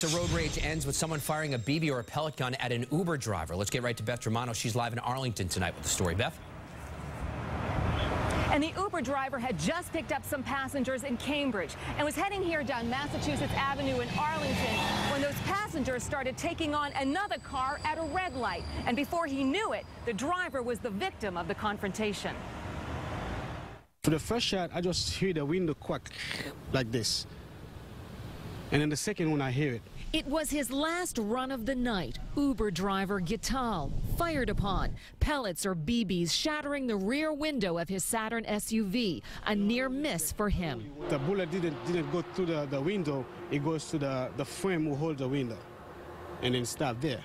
The road rage ends with someone firing a BB or a pellet gun at an Uber driver. Let's get right to Beth Germano. She's live in Arlington tonight with the story. Beth? And the Uber driver had just picked up some passengers in Cambridge and was heading here down Massachusetts Avenue in Arlington when those passengers started taking on another car at a red light. And before he knew it, the driver was the victim of the confrontation. For the first shot, I just hear the window crack like this. And then the second one, I hear it. It was his last run of the night. Uber driver Gital fired upon. Pellets or BBs shattering the rear window of his Saturn SUV. A near miss for him. The bullet didn't didn't go through the, the window. It goes to the, the frame who holds the window. And then stop there.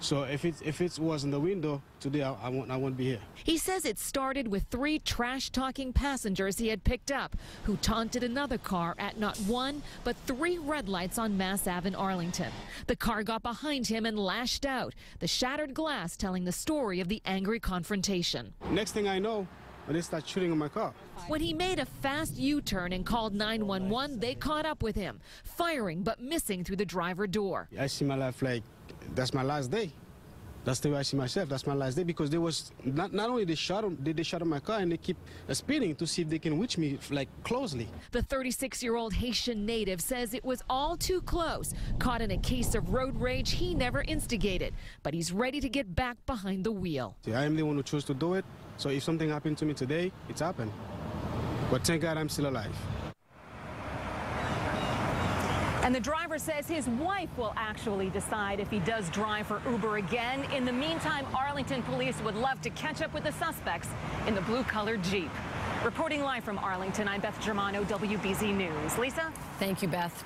So if it if it was in the window today, I, I won't I won't be here. He says it started with three trash-talking passengers he had picked up, who taunted another car at not one but three red lights on Mass Ave in Arlington. The car got behind him and lashed out, the shattered glass telling the story of the angry confrontation. Next thing I know, they start shooting in my car. When he made a fast U-turn and called 911, they caught up with him, firing but missing through the driver door. I see my life like that's my last day. That's the way I see myself. That's my last day because they was not, not only they shot him, they, they shot at my car and they keep uh, spinning to see if they can reach me like closely. The 36-year-old Haitian native says it was all too close. Caught in a case of road rage he never instigated, but he's ready to get back behind the wheel. See, I am the one who chose to do it. So if something happened to me today, it's happened. But thank God I'm still alive. And the driver says his wife will actually decide if he does drive for Uber again. In the meantime, Arlington police would love to catch up with the suspects in the blue-colored Jeep. Reporting live from Arlington, I'm Beth Germano, WBZ News. Lisa? Thank you, Beth.